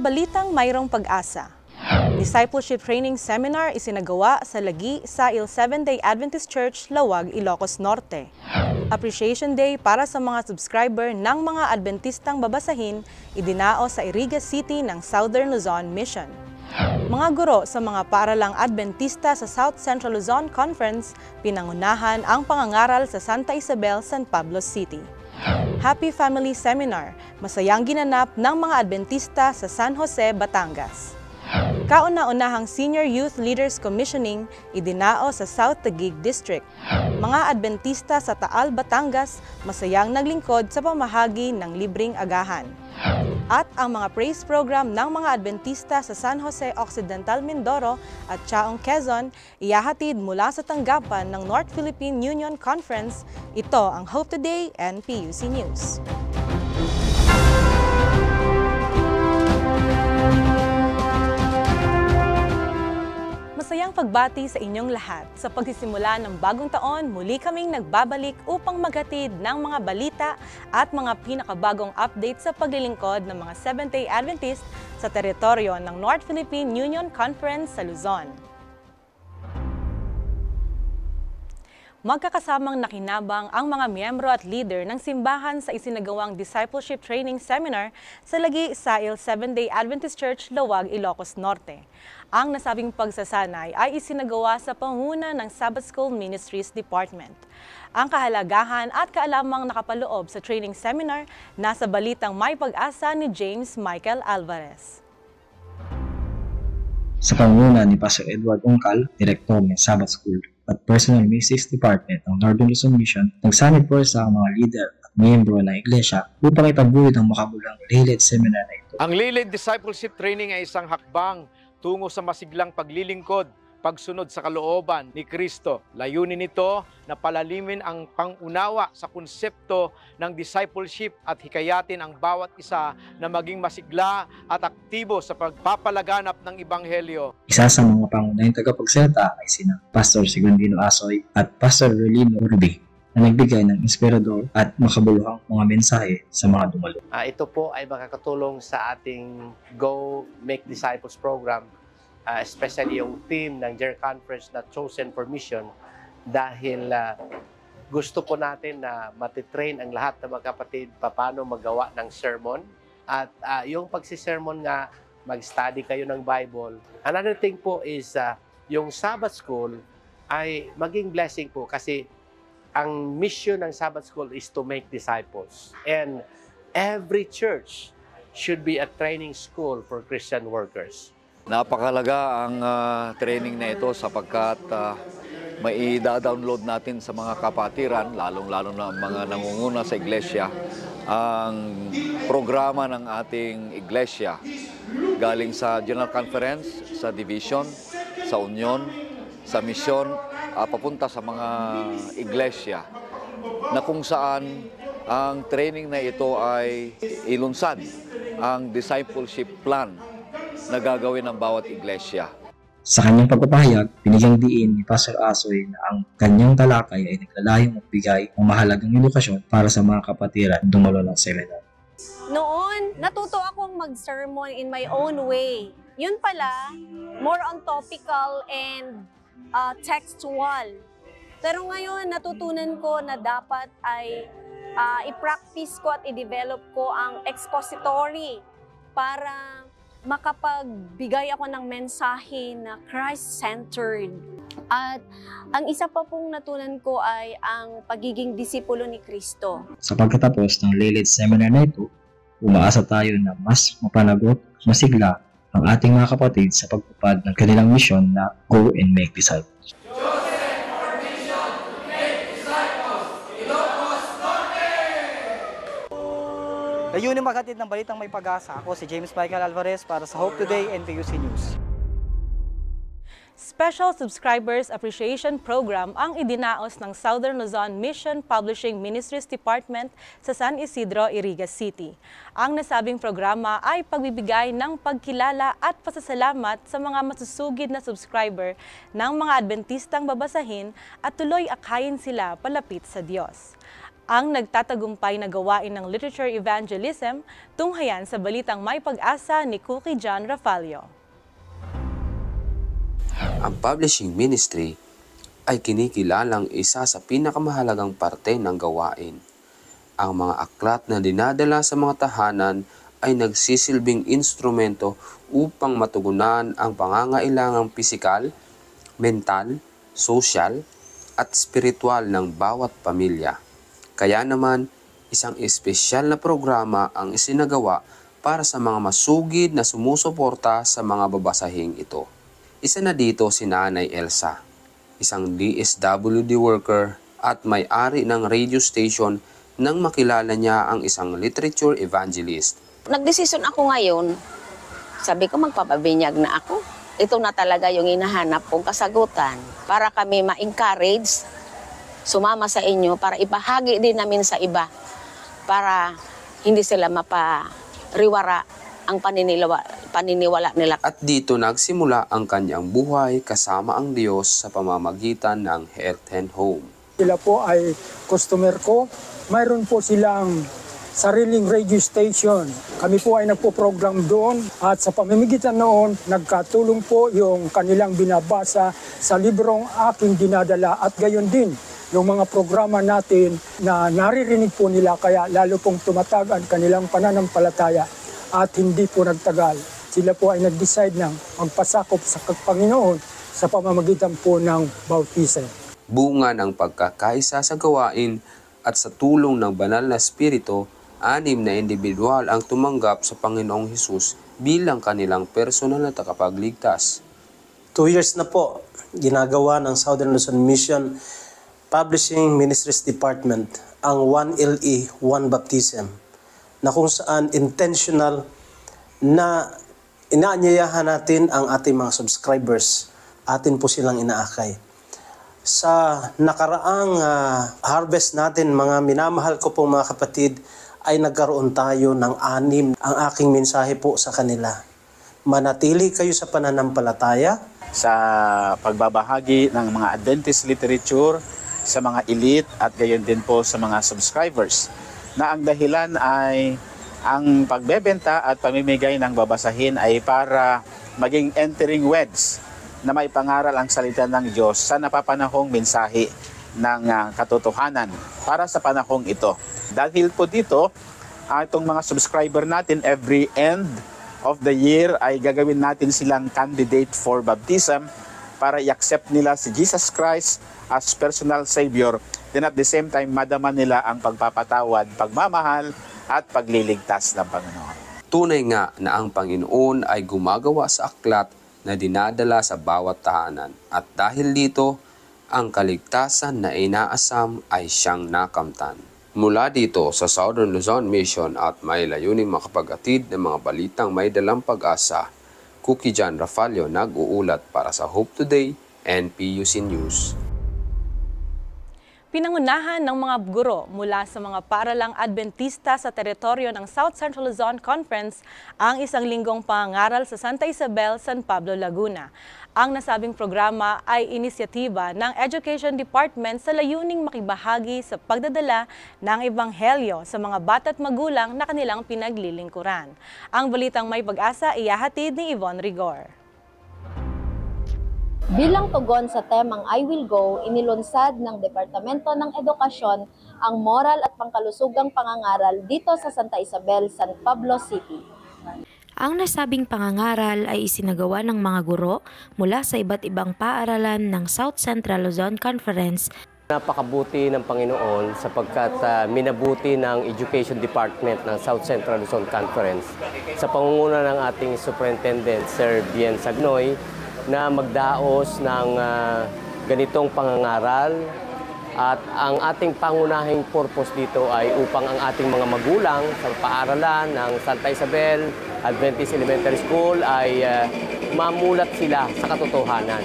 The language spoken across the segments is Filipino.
balitang mayroong pag-asa. Discipleship Training Seminar isinagawa sa Lagi sa Il Seventh-day Adventist Church, Lawag, Ilocos Norte. Appreciation Day para sa mga subscriber ng mga Adventistang babasahin idinao sa Iriga City ng Southern Luzon Mission. Mga guro sa mga paaralang Adventista sa South Central Luzon Conference pinangunahan ang pangangaral sa Santa Isabel, San Pablo City. Happy Family Seminar, masayang ginanap ng mga Adventista sa San Jose, Batangas. Kauna-unahang Senior Youth Leaders Commissioning idinao sa South Taguig District. Mga Adventista sa Taal, Batangas, masayang naglingkod sa pamahagi ng libreng agahan. At ang mga praise program ng mga Adventista sa San Jose Occidental Mindoro at Chaong Quezon iyahatid mula sa tanggapan ng North Philippine Union Conference. Ito ang Hope Today and PUC News. Masayang pagbati sa inyong lahat. Sa pagsisimula ng bagong taon, muli kaming nagbabalik upang maghatid ng mga balita at mga pinakabagong update sa paglilingkod ng mga Seventh-day Adventist sa teritoryo ng North Philippine Union Conference sa Luzon. Magkakasamang nakinabang ang mga miyembro at leader ng simbahan sa isinagawang Discipleship Training Seminar sa Lagi Sail Seventh-day Adventist Church, Lawag, Ilocos Norte. Ang nasabing pagsasanay ay isinagawa sa panguna ng Sabbath School Ministries Department. Ang kahalagahan at kaalamang nakapaloob sa training seminar nasa balitang may pag-asa ni James Michael Alvarez. Sa panguna ni Pastor Edward Ungkal, Direktor ng Sabbath School at Personal Ministries Department ng Northern Luzon Mission, nagsanib po sa mga leader at miyembro ng iglesia upang itabuhin ang makabulang Lilid Seminar na ito. Ang Lilid Discipleship Training ay isang hakbang tungo sa masiglang paglilingkod, pagsunod sa kalooban ni Kristo. Layunin nito na palalimin ang pangunawa sa konsepto ng discipleship at hikayatin ang bawat isa na maging masigla at aktibo sa pagpapalaganap ng Ibanghelyo. Isa sa mga pangunahing tagapagsalita ay sina Pastor Sigundino Asoy at Pastor Rolino Urbi na nagbigay ng inspirador at makabuluhang mga mensahe sa mga dumalo. Uh, ito po ay makakatulong sa ating Go Make Disciples program, uh, especially yung team ng Jer Conference na chosen for mission dahil uh, gusto po natin na matitrain ang lahat ng mga kapatid paano magawa ng sermon. At uh, yung pagsisermon nga, mag-study kayo ng Bible. Another thing po is uh, yung Sabbath School ay maging blessing po kasi ang mission ng Sabbath School is to make disciples. And every church should be a training school for Christian workers. Napakalaga ang uh, training na ito sapagkat uh, may i-download natin sa mga kapatiran, lalong-lalo na mga nangunguna sa iglesia, ang programa ng ating iglesia. Galing sa General Conference, sa Division, sa Union, sa Mission, uh, papunta sa mga iglesia na kung saan ang training na ito ay ilunsad ang discipleship plan na gagawin ng bawat iglesia. Sa kanyang pagpapahayag, binigyang diin ni Pastor Asoy na ang kanyang talakay ay naglalayong magbigay ng mahalagang edukasyon para sa mga kapatiran dumalo ng seminar. Noon, natuto akong mag-sermon in my own way. Yun pala, more on topical and uh, textual. Pero ngayon, natutunan ko na dapat ay uh, i-practice ko at i-develop ko ang expository para makapagbigay ako ng mensahe na Christ-centered. At ang isa pa pong natunan ko ay ang pagiging disipulo ni Kristo. Sa pagkatapos ng Lilid Seminar na ito, umaasa tayo na mas mapanagot, masigla ang ating mga kapatid sa pagpapad ng kanilang misyon na Go and Make Disciples. Layunin makatid ng balitang may pag-asa. Ako si James Michael Alvarez para sa Hope Today and News. Special Subscribers Appreciation Program ang idinaos ng Southern Luzon Mission Publishing Ministries Department sa San Isidro, Iriga City. Ang nasabing programa ay pagbibigay ng pagkilala at pasasalamat sa mga masusugid na subscriber ng mga Adventistang babasahin at tuloy akayin sila palapit sa Diyos. Ang nagtatagumpay na gawain ng literature evangelism tunghayan sa balitang may pag-asa ni Cookie John Rafalio. Ang publishing ministry ay kinikilalang isa sa pinakamahalagang parte ng gawain. Ang mga aklat na dinadala sa mga tahanan ay nagsisilbing instrumento upang matugunan ang pangangailangang pisikal, mental, social, at spiritual ng bawat pamilya. Kaya naman, isang espesyal na programa ang isinagawa para sa mga masugid na sumusuporta sa mga babasahing ito. Isa na dito si Nanay Elsa, isang DSWD worker at may-ari ng radio station nang makilala niya ang isang literature evangelist. Nagdesisyon ako ngayon, sabi ko magpapabinyag na ako. Ito na talaga yung hinahanap kong kasagutan para kami ma-encourage, sumama sa inyo para ibahagi din namin sa iba para hindi sila mapariwara ang paniniwala, paniniwala nila. At dito nagsimula ang kanyang buhay kasama ang Diyos sa pamamagitan ng Health and Home. Sila po ay customer ko. Mayroon po silang sariling radio station. Kami po ay nagpo-program doon at sa pamimigitan noon, nagkatulong po yung kanilang binabasa sa librong aking dinadala at gayon din yung mga programa natin na naririnig po nila kaya lalo pong tumatag ang kanilang pananampalataya at hindi po nagtagal. Sila po ay nag-decide ng magpasakop sa Panginoon sa pamamagitan po ng bautism. Bunga ng pagkakaisa sa gawain at sa tulong ng banal na spirito anim na individual ang tumanggap sa Panginoong Hesus bilang kanilang personal na takapagligtas. Two years na po ginagawa ng Southern Luzon Mission Publishing Ministries Department ang 1LE, One Baptism na kung saan intentional na inaanyayahan natin ang ating mga subscribers. Atin po silang inaakay. Sa nakaraang uh, harvest natin, mga minamahal ko pong mga kapatid, ay nagkaroon tayo ng anim. Ang aking mensahe po sa kanila, manatili kayo sa pananampalataya. Sa pagbabahagi ng mga Adventist literature sa mga elite at gayon din po sa mga subscribers na ang dahilan ay ang pagbebenta at pamimigay ng babasahin ay para maging entering words na may pangaral ang salita ng Diyos sa napapanahong mensahe ng uh, katotohanan para sa panahong ito. Dahil po dito, uh, itong mga subscriber natin every end of the year ay gagawin natin silang candidate for baptism para i-accept nila si Jesus Christ as personal Savior then at the same time madama nila ang pagpapatawad, pagmamahal at pagliligtas ng Panginoon. Tunay nga na ang Panginoon ay gumagawa sa aklat na dinadala sa bawat tahanan at dahil dito ang kaligtasan na inaasam ay siyang nakamtan. Mula dito sa Southern Luzon Mission at may layuning makapagatid ng mga balitang may dalang pag-asa, Cookie John Rafalio nag-uulat para sa Hope Today and PUC News. Pinangunahan ng mga guro mula sa mga paaralang Adventista sa teritoryo ng South Central Luzon Conference ang isang linggong pangaral sa Santa Isabel, San Pablo, Laguna. Ang nasabing programa ay inisyatiba ng Education Department sa layuning makibahagi sa pagdadala ng ebanghelyo sa mga bata at magulang na kanilang pinaglilingkuran. Ang balitang may pag-asa iyahatid ni Yvonne Rigor. Bilang tugon sa temang I Will Go, inilunsad ng Departamento ng Edukasyon ang moral at pangkalusugang pangangaral dito sa Santa Isabel, San Pablo City. Ang nasabing pangangaral ay isinagawa ng mga guro mula sa iba't ibang paaralan ng South Central Luzon Conference. Napakabuti ng Panginoon sapagkat uh, minabuti ng Education Department ng South Central Luzon Conference sa pangunguna ng ating Superintendent Sir Bien Sagnoy na magdaos ng uh, ganitong pangangaral at ang ating pangunahing purpose dito ay upang ang ating mga magulang sa paaralan ng Santa Isabel Adventist Elementary School ay uh, mamulat sila sa katotohanan.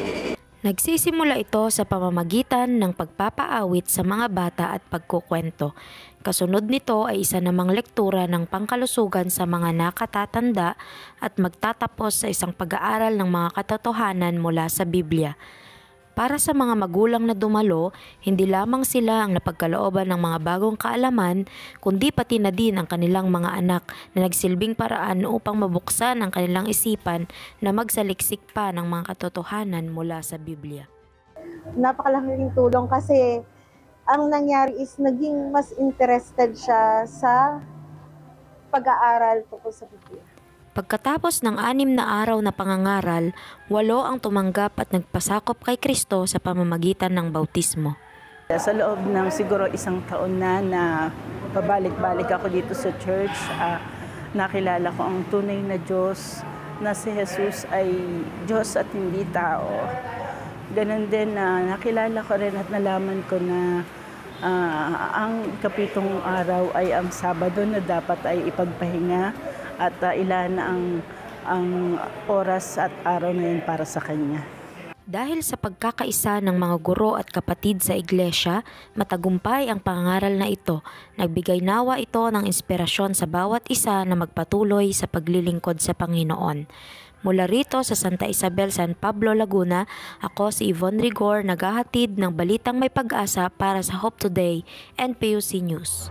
Nagsisimula ito sa pamamagitan ng pagpapaawit sa mga bata at pagkukwento. Kasunod nito ay isa namang lektura ng pangkalusugan sa mga nakatatanda at magtatapos sa isang pag-aaral ng mga katotohanan mula sa Biblia. Para sa mga magulang na dumalo, hindi lamang sila ang napagkalooban ng mga bagong kaalaman, kundi pati na din ang kanilang mga anak na nagsilbing paraan upang mabuksan ang kanilang isipan na magsaliksik pa ng mga katotohanan mula sa Biblia. napakalaking tulong kasi ang nangyari is naging mas interested siya sa pag-aaral tungkol sa Biblia. Pagkatapos ng anim na araw na pangangaral, walo ang tumanggap at nagpasakop kay Kristo sa pamamagitan ng bautismo. Sa loob ng siguro isang taon na na pabalik-balik ako dito sa church, ah, nakilala ko ang tunay na Diyos na si Jesus ay Diyos at hindi tao. Ganon din na nakilala ko rin at nalaman ko na ah, ang kapitong araw ay ang Sabado na dapat ay ipagpahinga at ah, ilan ang, ang oras at araw na yun para sa Kanya. Dahil sa pagkakaisa ng mga guro at kapatid sa iglesia, matagumpay ang pangaral na ito. Nagbigay nawa ito ng inspirasyon sa bawat isa na magpatuloy sa paglilingkod sa Panginoon. Mula rito sa Santa Isabel, San Pablo, Laguna, ako si Yvonne Rigor, naghahatid ng balitang may pag-asa para sa Hope Today and PUC News.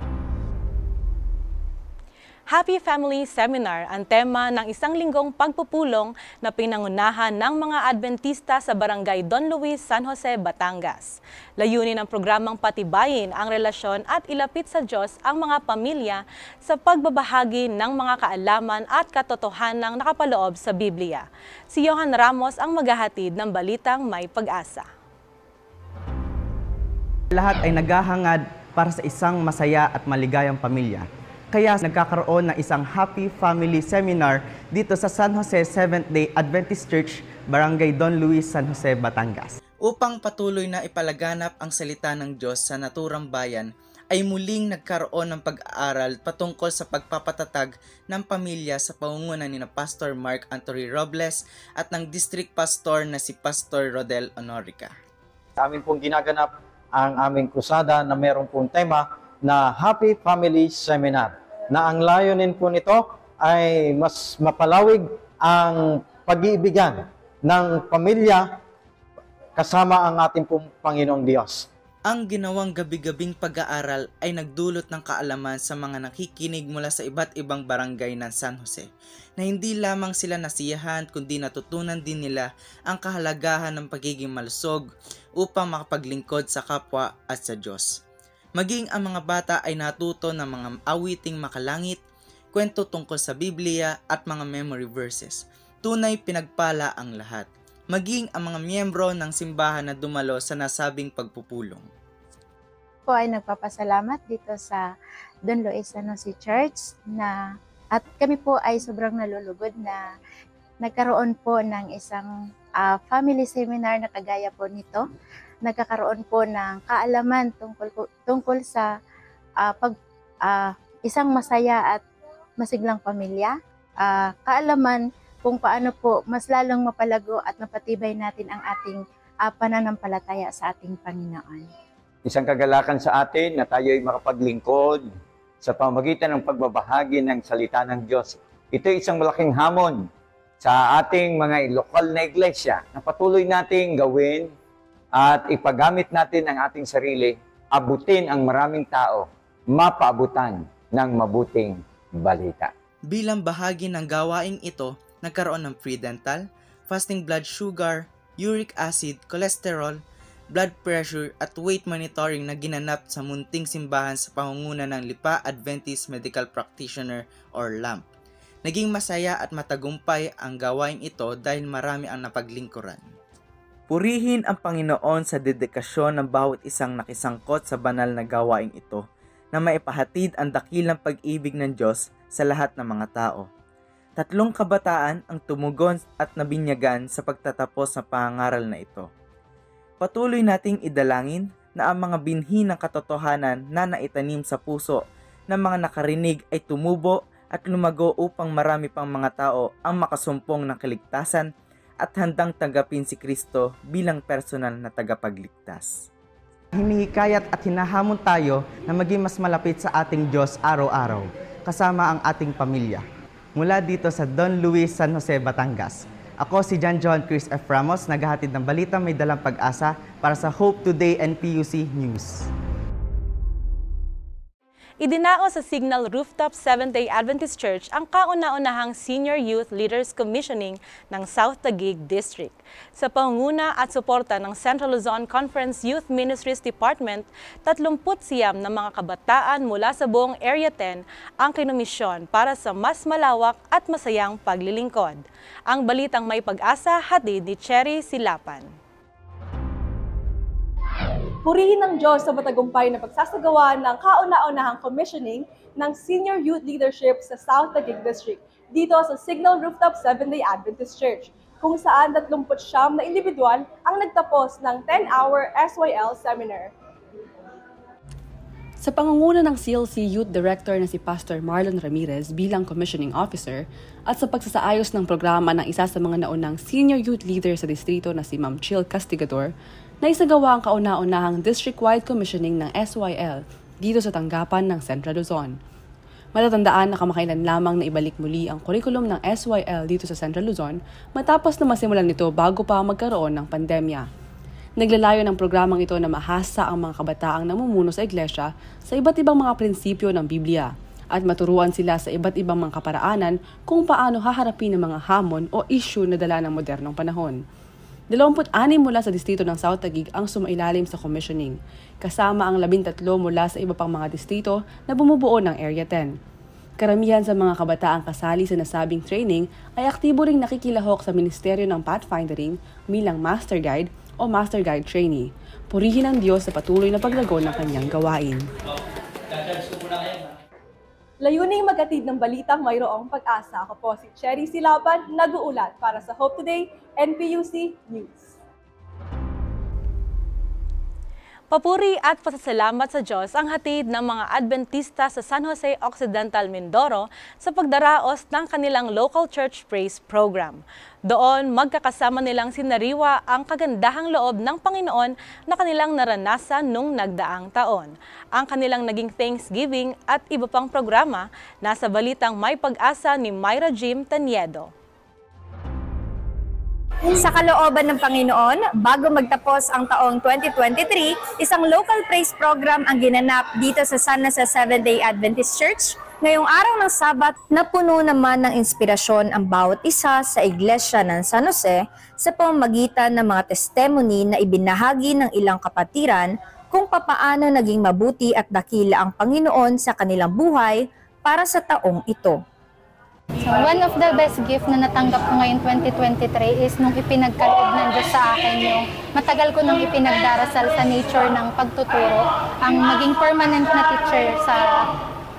Happy Family Seminar ang tema ng isang linggong pagpupulong na pinangunahan ng mga Adventista sa Barangay Don Luis, San Jose, Batangas. Layunin ng programang patibayin ang relasyon at ilapit sa Diyos ang mga pamilya sa pagbabahagi ng mga kaalaman at katotohanang nakapaloob sa Biblia. Si Johan Ramos ang maghahatid ng balitang may pag-asa. Lahat ay naghahangad para sa isang masaya at maligayang pamilya. Kaya nagkakaroon ng isang Happy Family Seminar dito sa San Jose Seventh-day Adventist Church, Barangay Don Luis, San Jose, Batangas. Upang patuloy na ipalaganap ang salita ng Diyos sa naturang bayan, ay muling nagkaroon ng pag-aaral patungkol sa pagpapatatag ng pamilya sa pangunguna ni na Pastor Mark Anthony Robles at ng District Pastor na si Pastor Rodel Honorica. Amin pong ginaganap ang aming krusada na meron pong tema na Happy Family Seminar na ang layunin po nito ay mas mapalawig ang pag-iibigan ng pamilya kasama ang ating pong Panginoong Diyos. Ang ginawang gabi-gabing pag-aaral ay nagdulot ng kaalaman sa mga nakikinig mula sa iba't ibang barangay ng San Jose na hindi lamang sila nasiyahan kundi natutunan din nila ang kahalagahan ng pagiging malusog upang makapaglingkod sa kapwa at sa Diyos. Maging ang mga bata ay natuto ng mga awiting makalangit, kwento tungkol sa Biblia at mga memory verses. Tunay pinagpala ang lahat. Maging ang mga miyembro ng simbahan na dumalo sa nasabing pagpupulong. po ay nagpapasalamat dito sa Don Luis San Jose Church na at kami po ay sobrang nalulugod na nagkaroon po ng isang ah, family seminar na kagaya po nito nagkakaroon po ng kaalaman tungkol tungkol sa ah, pag ah, isang masaya at masiglang pamilya, Ah, kaalaman kung paano po mas lalong mapalago at mapatibay natin ang ating ah, pananampalataya sa ating Panginoon. Isang kagalakan sa atin na tayo ay makapaglingkod sa pamagitan ng pagbabahagi ng salita ng Diyos. Ito ay isang malaking hamon sa ating mga lokal na iglesia na patuloy nating gawin at ipagamit natin ang ating sarili, abutin ang maraming tao, mapaabutan ng mabuting balita. Bilang bahagi ng gawaing ito, nagkaroon ng free dental, fasting blood sugar, uric acid, cholesterol, blood pressure at weight monitoring na ginanap sa munting simbahan sa pangunguna ng Lipa Adventist Medical Practitioner or LAMP. Naging masaya at matagumpay ang gawaing ito dahil marami ang napaglingkuran. Purihin ang Panginoon sa dedikasyon ng bawat isang nakisangkot sa banal na gawaing ito na maipahatid ang dakilang pag-ibig ng Diyos sa lahat ng mga tao. Tatlong kabataan ang tumugon at nabinyagan sa pagtatapos ng pangangaral na ito. Patuloy nating idalangin na ang mga binhi ng katotohanan na naitanim sa puso ng mga nakarinig ay tumubo at lumago upang marami pang mga tao ang makasumpong ng kaligtasan at handang tanggapin si Kristo bilang personal na tagapagligtas. Hinihikayat at hinahamon tayo na maging mas malapit sa ating Diyos araw-araw, kasama ang ating pamilya. Mula dito sa Don Luis, San Jose, Batangas, Ako si John John Chris F. Ramos, naghahatid ng balita may dalang pag-asa para sa Hope Today and PUC News. Idinao sa Signal Rooftop Seventh-day Adventist Church ang kauna-unahang Senior Youth Leaders Commissioning ng South Taguig District. Sa pangunguna at suporta ng Central Luzon Conference Youth Ministries Department, 30 siyam na mga kabataan mula sa buong Area 10 ang kinomisyon para sa mas malawak at masayang paglilingkod. Ang balitang may pag-asa hatid ni Cherry Silapan. Purihin ng Diyos sa matagumpay na pagsasagawa ng kauna-unahang commissioning ng Senior Youth Leadership sa South Taguig District dito sa Signal Rooftop Seventh-day Adventist Church, kung saan 39 na individual ang nagtapos ng 10-hour SYL seminar. Sa pangunguna ng CLC Youth Director na si Pastor Marlon Ramirez bilang Commissioning Officer at sa pagsasaayos ng programa ng isa sa mga naunang senior youth leader sa distrito na si Ma'am Chill Castigador, na isagawa ang kauna-unahang district-wide commissioning ng SYL dito sa tanggapan ng Central Luzon. Matatandaan na kamakailan lamang na ibalik muli ang kurikulum ng SYL dito sa Central Luzon matapos na masimulan nito bago pa magkaroon ng pandemya. Naglalayo ng programang ito na mahasa ang mga kabataang namumuno sa iglesia sa iba't ibang mga prinsipyo ng Biblia at maturuan sila sa iba't ibang mga kaparaanan kung paano haharapin ang mga hamon o issue na dala ng modernong panahon. 26 mula sa distrito ng South Taguig ang sumailalim sa commissioning, kasama ang 13 mula sa iba pang mga distrito na bumubuo ng Area 10. Karamihan sa mga kabataang kasali sa nasabing training ay aktibo ring nakikilahok sa Ministeryo ng Pathfindering bilang Master Guide o Master Guide Trainee. Purihin ang Diyos sa patuloy na paglago ng kanyang gawain. Layuning magkatid ng balitang mayroong pag-asa. Ako po si Cherry Silaban, nag-uulat para sa Hope Today NPUC News. Papuri at pasasalamat sa Diyos ang hatid ng mga Adventista sa San Jose Occidental, Mindoro sa pagdaraos ng kanilang Local Church Praise Program. Doon, magkakasama nilang sinariwa ang kagandahang loob ng Panginoon na kanilang naranasan nung nagdaang taon. Ang kanilang naging Thanksgiving at iba pang programa nasa balitang may pag-asa ni Myra Jim Taniedo. Sa kalooban ng Panginoon, bago magtapos ang taong 2023, isang local praise program ang ginanap dito sa San Jose Seventh-day Adventist Church. Ngayong araw ng Sabat, napuno naman ng inspirasyon ang bawat isa sa iglesia ng San Jose sa pamamagitan ng mga testimony na ibinahagi ng ilang kapatiran kung papaano naging mabuti at dakila ang Panginoon sa kanilang buhay para sa taong ito. One of the best gift na natanggap ko ngayon 2023 is nung ipinagkaloob ng Diyos sa akin yung matagal ko nung ipinagdarasal sa nature ng pagtuturo, ang maging permanent na teacher sa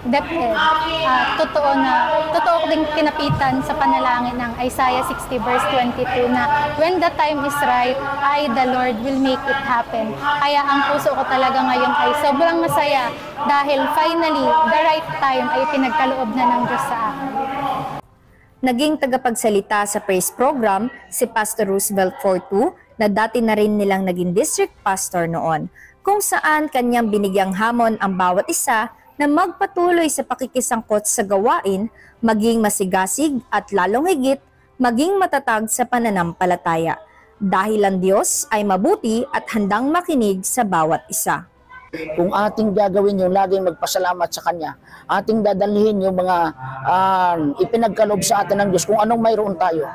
DepEd. Uh, totoo na, totoo ding pinapitan sa panalangin ng Isaiah 60 verse 22 na when the time is right, I, the Lord, will make it happen. Kaya ang puso ko talaga ngayon ay sobrang masaya dahil finally, the right time ay pinagkaloob na ng Diyos sa akin. Naging tagapagsalita sa praise program si Pastor Roosevelt Fortu na dati na rin nilang naging district pastor noon, kung saan kanyang binigyang hamon ang bawat isa na magpatuloy sa pakikisangkot sa gawain, maging masigasig at lalong higit, maging matatag sa pananampalataya. Dahil ang Diyos ay mabuti at handang makinig sa bawat isa. Kung ating gagawin yung laging magpasalamat sa Kanya, ating dadalhin yung mga uh, ipinagkalob sa atin ng Diyos kung anong mayroon tayo.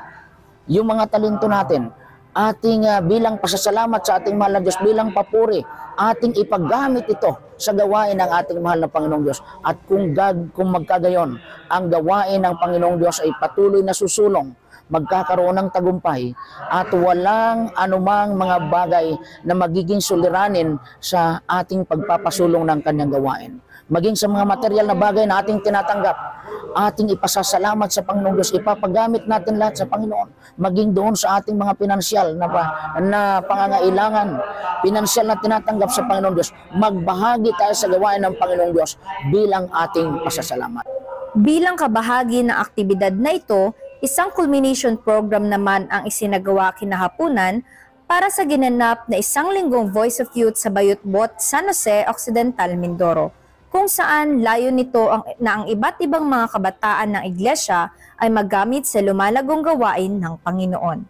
Yung mga talento natin, ating uh, bilang pasasalamat sa ating mahal na Diyos, bilang papuri, ating ipaggamit ito sa gawain ng ating mahal na Panginoong Diyos. At kung, gag, kung magkagayon, ang gawain ng Panginoong Diyos ay patuloy na susulong magkakaroon ng tagumpay at walang anumang mga bagay na magiging suliranin sa ating pagpapasulong ng kanyang gawain. Maging sa mga material na bagay na ating tinatanggap, ating ipasasalamat sa Panginoong Diyos, ipapagamit natin lahat sa Panginoon. Maging doon sa ating mga pinansyal na, pa, na pangangailangan, pinansyal na tinatanggap sa Panginoong Diyos, magbahagi tayo sa gawain ng Panginoong Diyos bilang ating pasasalamat. Bilang kabahagi ng aktibidad na ito, Isang culmination program naman ang isinagawa kinahapunan para sa ginanap na isang linggong Voice of Youth sa Bayutbot, San Jose, Occidental, Mindoro. Kung saan layo nito ang, na ang iba't ibang mga kabataan ng iglesia ay magamit sa lumalagong gawain ng Panginoon.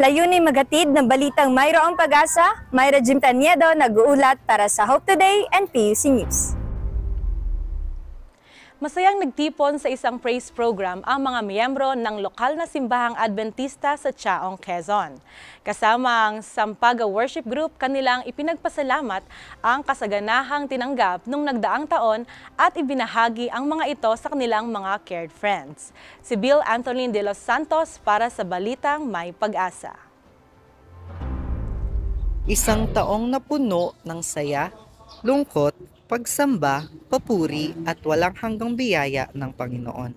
Layunin magatid ng balitang mayroong pag-asa, Mayra Jim Taniedo nag-uulat para sa Hope Today and PUC News. Masayang nagtipon sa isang praise program ang mga miyembro ng lokal na simbahang Adventista sa Chaong, Quezon. Kasama ang Sampaga Worship Group, kanilang ipinagpasalamat ang kasaganahang tinanggap nung nagdaang taon at ibinahagi ang mga ito sa kanilang mga cared friends. Si Bill Anthony de los Santos para sa Balitang May Pag-asa. Isang taong napuno ng saya, lungkot, pagsamba, papuri at walang hanggang biyaya ng Panginoon.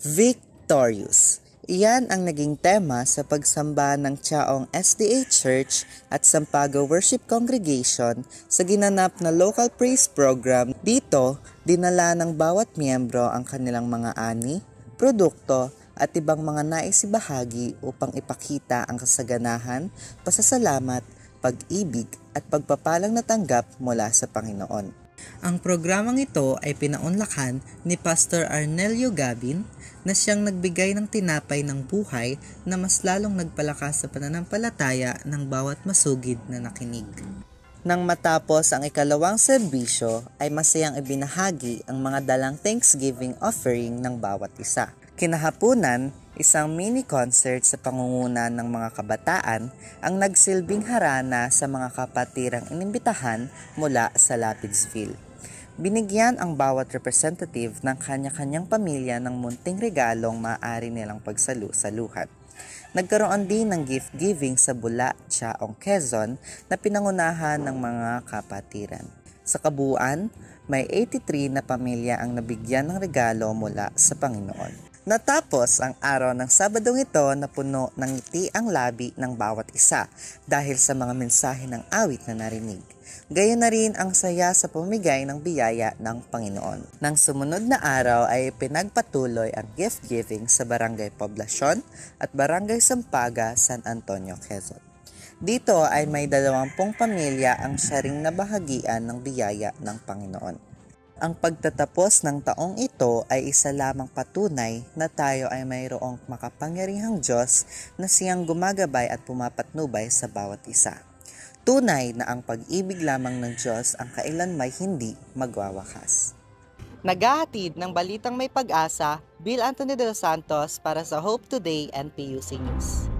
Victorious. Iyan ang naging tema sa pagsamba ng Chaong SDA Church at Sampaga Worship Congregation sa ginanap na local praise program. Dito, dinala ng bawat miyembro ang kanilang mga ani, produkto at ibang mga naisibahagi upang ipakita ang kasaganahan, pasasalamat, pag-ibig at pagpapalang natanggap mula sa Panginoon. Ang programang ito ay pinaunlakan ni Pastor Arnelio Gabin na siyang nagbigay ng tinapay ng buhay na mas lalong nagpalakas sa pananampalataya ng bawat masugid na nakinig. Nang matapos ang ikalawang serbisyo ay masayang ibinahagi ang mga dalang Thanksgiving offering ng bawat isa. Kinahapunan, isang mini concert sa pangunguna ng mga kabataan ang nagsilbing harana sa mga kapatirang inimbitahan mula sa Lapidsville. Binigyan ang bawat representative ng kanya-kanyang pamilya ng munting regalong maaari nilang pagsalu-saluhan. Nagkaroon din ng gift giving sa Bula, Chaong, Quezon na pinangunahan ng mga kapatiran. Sa kabuuan, may 83 na pamilya ang nabigyan ng regalo mula sa Panginoon. Natapos ang araw ng Sabadong ito na puno ng ngiti ang labi ng bawat isa dahil sa mga mensahe ng awit na narinig. Gayon na rin ang saya sa pumigay ng biyaya ng Panginoon. Nang sumunod na araw ay pinagpatuloy ang gift giving sa Barangay Poblacion at Barangay Sampaga, San Antonio, Quezon. Dito ay may dalawampung pamilya ang sharing na bahagian ng biyaya ng Panginoon. Ang pagtatapos ng taong ito ay isa lamang patunay na tayo ay mayroong makapangyarihang Diyos na siyang gumagabay at pumapatnubay sa bawat isa. Tunay na ang pag-ibig lamang ng Diyos ang kailanmay hindi magwawakas. Naghahatid ng balitang may pag-asa, Bill Anthony de los Santos para sa Hope Today and PUC News.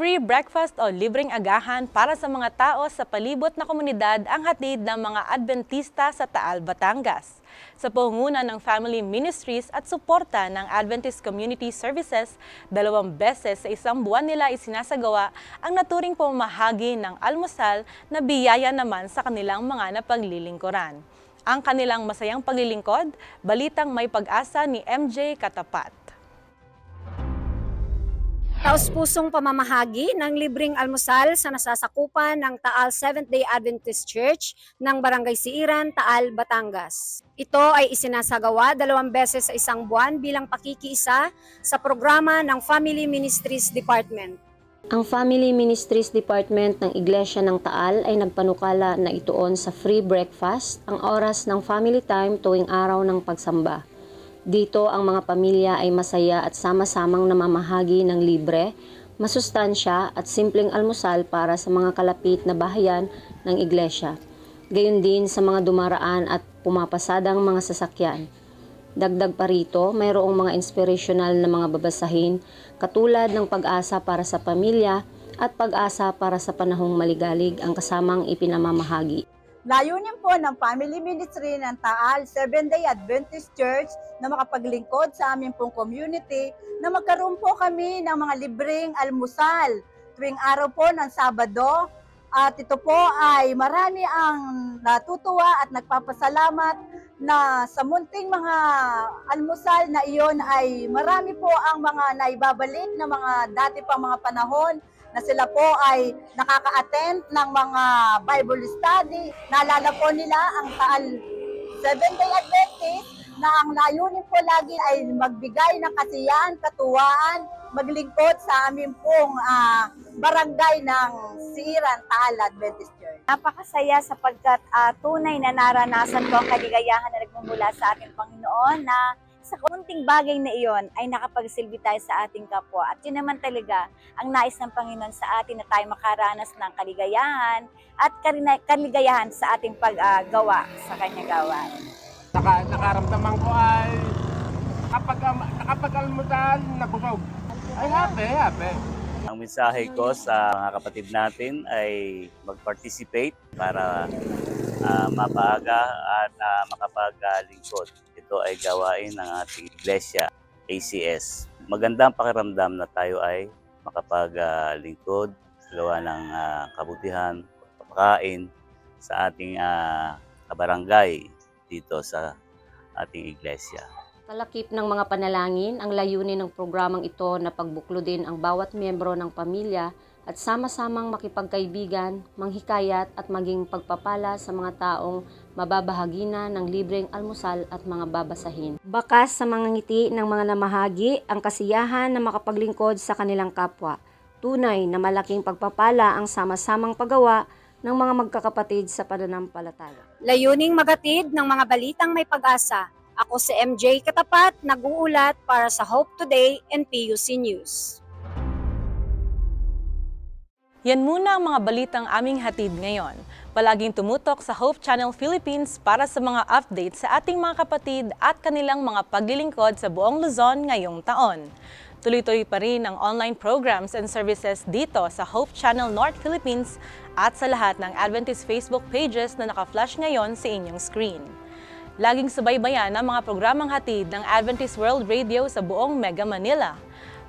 Free breakfast o libreng agahan para sa mga tao sa palibot na komunidad ang hatid ng mga Adventista sa Taal, Batangas. Sa pangunguna ng Family Ministries at suporta ng Adventist Community Services, dalawang beses sa isang buwan nila isinasagawa ang naturing pamamahagi ng almusal na biyaya naman sa kanilang mga napaglilingkuran. Ang kanilang masayang paglilingkod, balitang may pag-asa ni MJ Katapat. Taos-pusong pamamahagi ng libreng almusal sa nasasakupan ng Taal Seventh-day Adventist Church ng Barangay Siiran, Taal, Batangas. Ito ay isinasagawa dalawang beses sa isang buwan bilang pakikiisa sa programa ng Family Ministries Department. Ang Family Ministries Department ng Iglesia ng Taal ay nagpanukala na ituon sa free breakfast ang oras ng family time tuwing araw ng pagsamba. Dito ang mga pamilya ay masaya at sama-samang namamahagi ng libre, masustansya at simpleng almusal para sa mga kalapit na bahayan ng iglesia. Gayon din sa mga dumaraan at pumapasadang mga sasakyan. Dagdag pa rito, mayroong mga inspirational na mga babasahin katulad ng pag-asa para sa pamilya at pag-asa para sa panahong maligalig ang kasamang ipinamamahagi. Layunin po ng Family Ministry ng Taal Seventh-day Adventist Church na makapaglingkod sa aming pong community na magkaroon po kami ng mga libreng almusal tuwing araw po ng Sabado. At ito po ay marami ang natutuwa at nagpapasalamat na sa munting mga almusal na iyon ay marami po ang mga naibabalik na mga dati pang mga panahon na sila po ay nakaka-attend ng mga Bible study. Naalala po nila ang Taal Seven Day Adventist na ang layunin po lagi ay magbigay ng kasiyahan, katuwaan, maglingkod sa amin pong ah, barangay ng Siiran, Taal Adventist Church. Napakasaya sapagkat ah, tunay na naranasan ko ang kaligayahan na nagmumula sa ating Panginoon na sa kunting bagay na iyon ay nakapagsilbi tayo sa ating kapwa. At yun naman talaga ang nais ng Panginoon sa atin na tayo makaranas ng kaligayahan at kaligayahan sa ating paggawa sa kanyang gawain. Naka, nakaramdaman ko ay kapag, nakapag almusal, nabusog. Ay happy, happy. Ang mensahe ko sa mga kapatid natin ay mag-participate para ah, mapaaga at uh, makapaglingkod. Ito ay gawain ng ating iglesia, ACS. Magandang pakiramdam na tayo ay makapaglingkod, gawa ng ah, kabutihan, pagpapakain sa ating ah, kabarangay dito sa ating iglesia. Kalakip ng mga panalangin, ang layunin ng programang ito na pagbuklodin ang bawat miyembro ng pamilya at sama-samang makipagkaibigan, manghikayat at maging pagpapala sa mga taong mababahagi na ng libreng almusal at mga babasahin. Bakas sa mga ngiti ng mga namahagi ang kasiyahan na makapaglingkod sa kanilang kapwa. Tunay na malaking pagpapala ang sama-samang paggawa ng mga magkakapatid sa pananampalataya. Layuning magatid ng mga balitang may pag-asa. Ako si MJ Katapat, nag-uulat para sa Hope Today and PUC News. Yan muna ang mga balitang aming hatid ngayon. Palaging tumutok sa Hope Channel Philippines para sa mga updates sa ating mga kapatid at kanilang mga paglilingkod sa buong Luzon ngayong taon. Tuloy-tuloy pa rin ang online programs and services dito sa Hope Channel North Philippines at sa lahat ng Adventist Facebook pages na naka-flash ngayon sa inyong screen. Laging subaybayan ang mga programang hatid ng Adventist World Radio sa buong Mega Manila.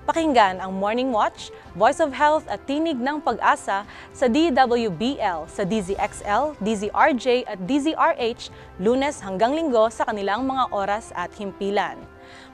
Pakinggan ang Morning Watch, Voice of Health at Tinig ng Pag-asa sa DWBL, sa DZXL, DZRJ at DZRH lunes hanggang linggo sa kanilang mga oras at himpilan.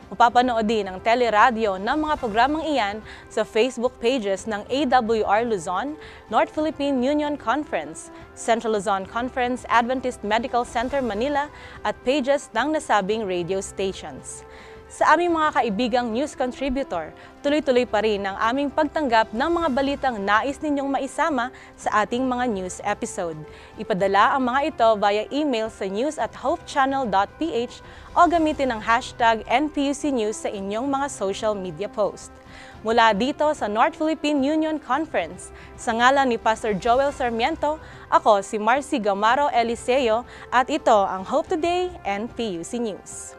Mapapanood din ang teleradyo ng mga programang iyan sa Facebook pages ng AWR Luzon, North Philippine Union Conference, Central Luzon Conference Adventist Medical Center Manila at pages ng nasabing radio stations. Sa aming mga kaibigang news contributor, tuloy-tuloy pa rin ang aming pagtanggap ng mga balitang nais ninyong maisama sa ating mga news episode. Ipadala ang mga ito via email sa news at hopechannel.ph o gamitin ang hashtag NPUC sa inyong mga social media post. Mula dito sa North Philippine Union Conference, sa ngalan ni Pastor Joel Sarmiento, ako si Marcy Gamaro Eliseo at ito ang Hope Today NPUC News.